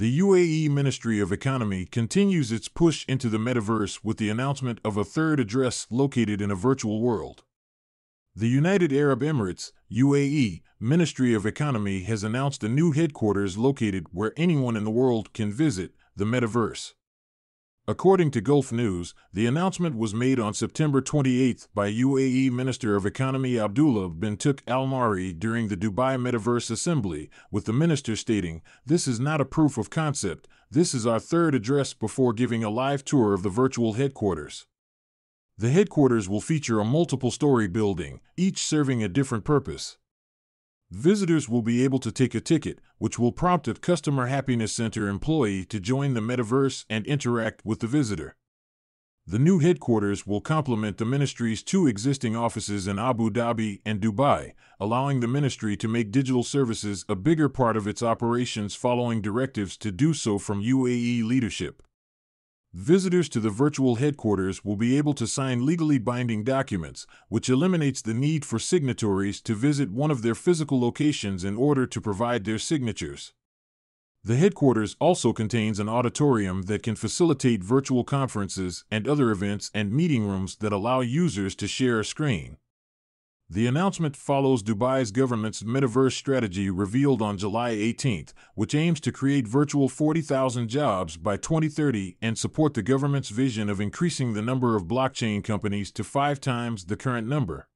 The UAE Ministry of Economy continues its push into the metaverse with the announcement of a third address located in a virtual world. The United Arab Emirates, UAE, Ministry of Economy has announced a new headquarters located where anyone in the world can visit the metaverse. According to Gulf News, the announcement was made on September 28 by UAE Minister of Economy Abdullah bin Touq Al Marri during the Dubai Metaverse Assembly, with the minister stating, This is not a proof of concept, this is our third address before giving a live tour of the virtual headquarters. The headquarters will feature a multiple story building, each serving a different purpose. Visitors will be able to take a ticket, which will prompt a Customer Happiness Center employee to join the metaverse and interact with the visitor. The new headquarters will complement the ministry's two existing offices in Abu Dhabi and Dubai, allowing the ministry to make digital services a bigger part of its operations following directives to do so from UAE leadership. Visitors to the virtual headquarters will be able to sign legally binding documents, which eliminates the need for signatories to visit one of their physical locations in order to provide their signatures. The headquarters also contains an auditorium that can facilitate virtual conferences and other events and meeting rooms that allow users to share a screen. The announcement follows Dubai's government's metaverse strategy revealed on July 18, which aims to create virtual 40,000 jobs by 2030 and support the government's vision of increasing the number of blockchain companies to five times the current number.